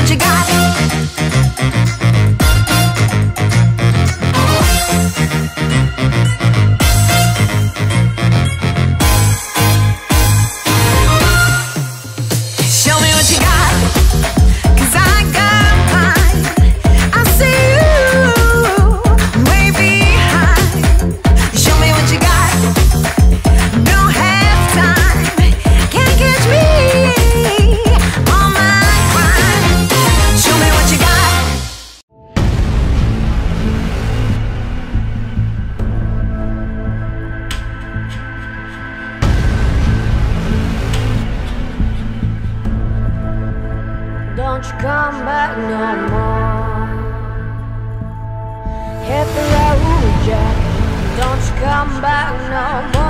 what you got. won't you come back no more? Hit the road, Jack. Don't you come back no more.